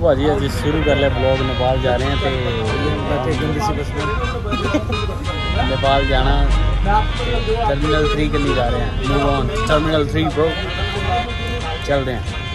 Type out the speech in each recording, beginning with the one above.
भाजी अभी शुरू कर लिया ब्लॉग नेपाल जा रहे हैं ਹਾਂ नेपाल जाना टर्मिनल थ्री के जा रहे हैं टर्मिनल थ्री ब्रो चल रहे हैं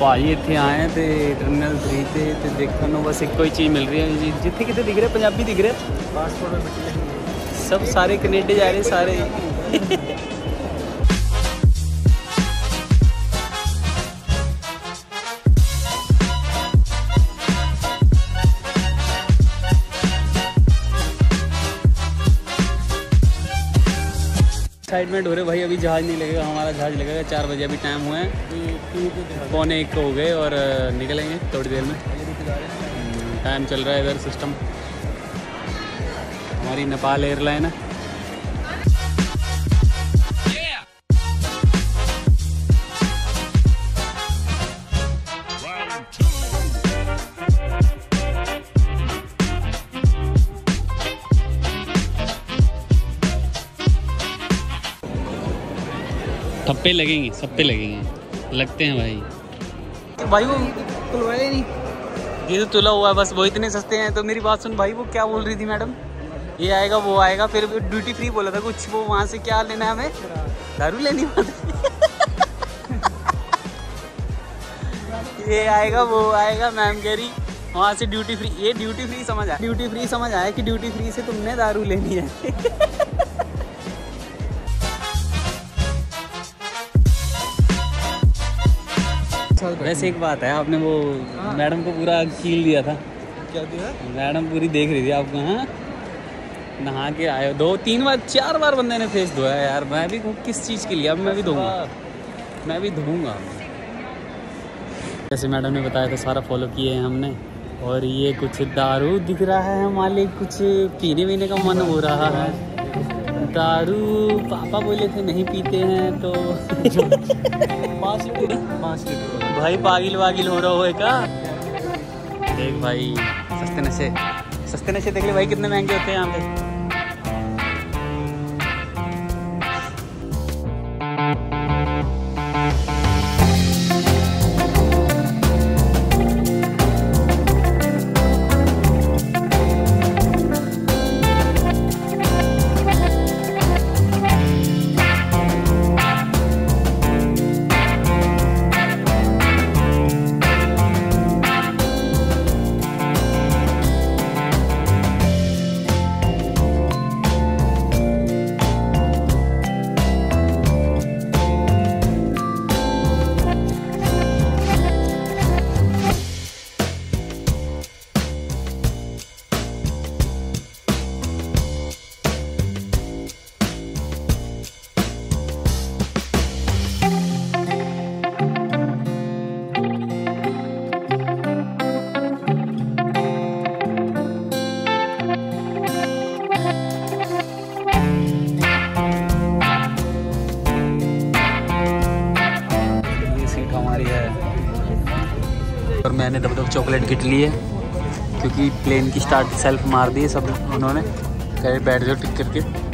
ਭਾਜੀ ਇੱਥੇ ਆਏ ਆ ਤੇ ਟਰਮੀਨਲ 3 ਤੇ ਤੇ ਦੇਖਣ ਨੂੰ ਬਸ ਇੱਕੋ ਹੀ ਚੀਜ਼ ਮਿਲ ਰਹੀ ਹੈ ਜੀ ਜਿੱਥੇ ਕਿਤੇ ਦਿਖ ਰਿਹਾ ਪੰਜਾਬੀ ਦਿਖ ਰਿਹਾ ਪਾਸਪੋਰਟ ਸਭ ਸਾਰੇ ਕੈਨੇਡਾ ਜਾ ਰਹੇ ਸਾਰੇ एक्साइटमेंट हो रहे भाई, अभी जहाज़ नहीं लगेगा, हमारा जहाज़ लगेगा। चार बजे अभी टाइम हुआ है। पौने एक को हो गए और निकलेंगे थोड़ी देर में। टाइम चल रहा है इधर सिस्टम हमारी नेपाल एयरलाइन है। ठप्पे लगेंगे सब पे लगेंगे। लगते हैं भाई। भाई वो नहीं। ये तो तुला हुआ है बस वो इतने सस्ते हैं तो मेरी बात सुन भाई वो क्या बोल रही थी मैडम? ये आएगा वो आएगा फिर ड्यूटी फ्री बोला था कुछ वो वहाँ से क्या लेना है हमें? दारू लेनी ये आएगा वो आएगा मैम कह रही वहाँ से ड्यूटी फ्री ये ड्यूटी फ्री समझ आया। ड्यूटी फ्री समझ आया कि ड्यूटी फ्री से तुमने दारू लेनी है। वैसे एक बात है आपने वो मैडम को पूरा कील दिया था। क्या दिया? मैडम पूरी देख रही थी आपको हाँ? नहा के आए दो तीन बार चार बार बंदे ने फेस धोया यार। मैं भी किस चीज़ के लिए? अब मैं भी धोऊँगा। मैं भी धोऊँगा। जैसे मैडम ने बताया था सारा फॉलो किए हैं हमने। और ये कुछ दारू दिख रहा है मालिक कुछ पीने वीने का मन हो रहा है। दारू पापा बोले थे नहीं पीते हैं तो पाँच लीटर। पाँच लीटर। भाई पागिल वागिल हो रहा हो का देख भाई, सस्ते नशे सस्ते नशे देख ले भाई, कितने महँगे होते हैं यहाँ पे। मैंने तब तक चॉकलेट किट ली है, क्योंकि प्लेन की स्टार्ट सेल्फ मार दी है सब उन्होंने। कहे, बैठ जाओ टिक करके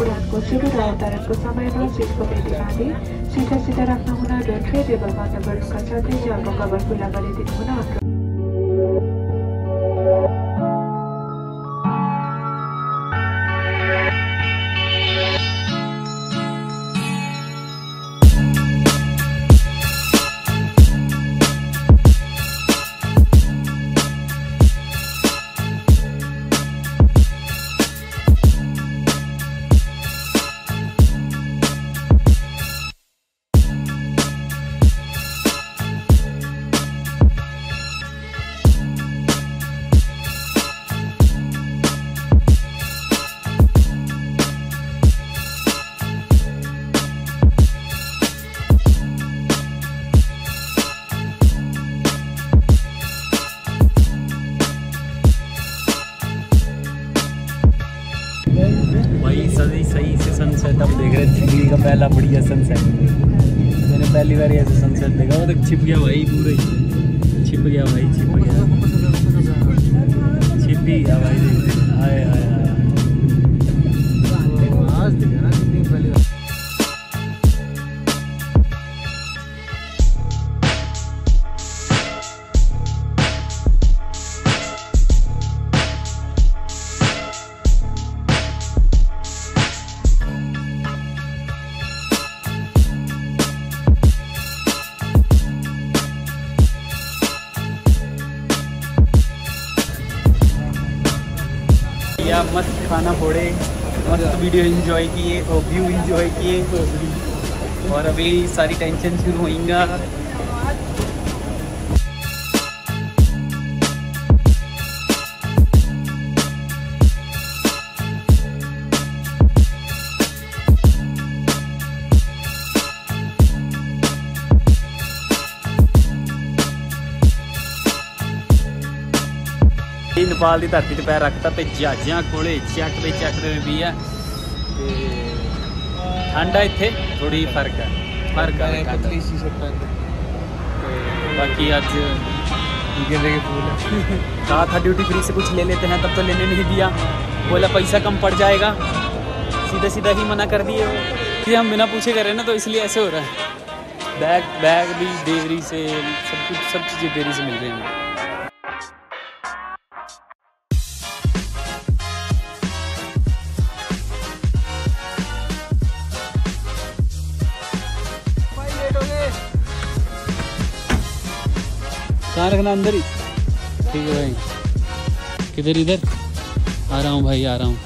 उडानको सुरु र अवतारणको समयमा सिटको भेटीमाथि सिधा सिधा राख्नुहुन र ट्रे टेबल बन्द गर्नुका साथै जलको कभर खुल्ला गरिदिनुहुन अब देख रहे हैं ज़िंदगी का पहला बढ़िया सनसेट मैंने पहली बार ऐसे सनसेट देखा, वो तो छिप गया भाई, पूरे। छिप गया भाई, छिप गया। छिप गया भाई, देख हाय आए। या मस्त खाना फोड़े, मस्त वीडियो एंजॉय किए, और व्यू एंजॉय किए। और अभी सारी टेंशन शुरू होएगा। ਇਹ ਨੇਪਾਲ ਦੀ ਧਰਤੀ ਤੇ ਪੈਰ ਰੱਖਤਾ ਤੇ ਜਹਾਜ਼ਾਂ ਕੋਲੇ ਚੱਕਦੇ ਚੱਕਦੇ ਵੀ ਆ ਤੇ ਠੰਡ ਆ ਇੱਥੇ ਥੋੜੀ ਫਰਕ ਹੈ ਫਰਕ ਹੈ ਠੰਡ पतली सी शर्ट पहन ਤੇ ਬਾਕੀ ਅੱਜ गेंदे के फूल है कहा था ड्यूटी फ्री से कुछ ले लेते हैं तब तो लेने नहीं दिया बोला पैसा कम पड़ जाएगा सीधा सीधा ही मना कर दिए वो इसलिए हम बिना पूछे कर रहे हैं ना तो इसलिए ऐसे हो रहा है बैग बैग भी देवरी से सब कुछ सब चीज़ें देरी से मिल रही हैं कहाँ रखना अंदर ही। ठीक है भाई। किधर इधर आ रहा हूँ भाई, आ रहा हूँ।